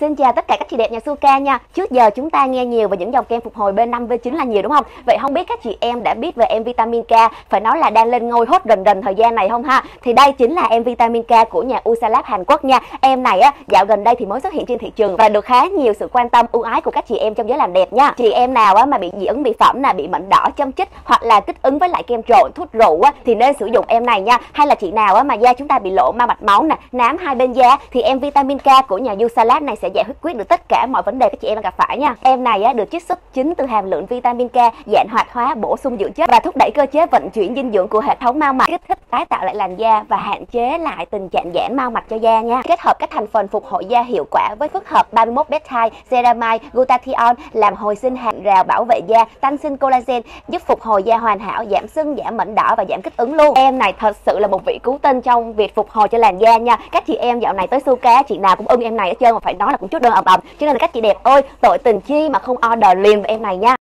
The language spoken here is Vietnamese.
Xin chào tất cả các chị đẹp nhà Suka nha. Trước giờ chúng ta nghe nhiều về những dòng kem phục hồi B5 B9 là nhiều đúng không? Vậy không biết các chị em đã biết về em vitamin K phải nói là đang lên ngôi hot rần rần thời gian này không ha? Thì đây chính là em vitamin K của nhà Usalab Hàn Quốc nha. Em này á dạo gần đây thì mới xuất hiện trên thị trường và được khá nhiều sự quan tâm ưu ái của các chị em trong giới làm đẹp nha. Chị em nào á mà bị dị ứng mỹ phẩm là bị mẩn đỏ châm chích hoặc là kích ứng với lại kem trộn, thuốc rượu á thì nên sử dụng em này nha. Hay là chị nào á mà da chúng ta bị lộ ma mạch máu nè, nám hai bên da thì em vitamin K của nhà Usalab này sẽ giải quyết được tất cả mọi vấn đề các chị em đang gặp phải nha. Em này á, được chiết xuất chính từ hàm lượng vitamin K, dạng hoạt hóa, bổ sung dưỡng chất và thúc đẩy cơ chế vận chuyển dinh dưỡng của hệ thống mao mạch, kích thích tái tạo lại làn da và hạn chế lại tình trạng giãn mao mạch cho da nha. Kết hợp các thành phần phục hồi da hiệu quả với phức hợp 31 peptide, ceramide, glutathione làm hồi sinh hàng rào bảo vệ da, tăng sinh collagen, giúp phục hồi da hoàn hảo, giảm sưng, giảm mẩn đỏ và giảm kích ứng luôn. Em này thật sự là một vị cứu tinh trong việc phục hồi cho làn da nha. Các chị em dạo này tới Suka chị nào cũng ưng em này hết trơn mà phải nói là một chút đơn ầm ầm cho nên là các chị đẹp ơi tội tình chi mà không order liền với em này nha.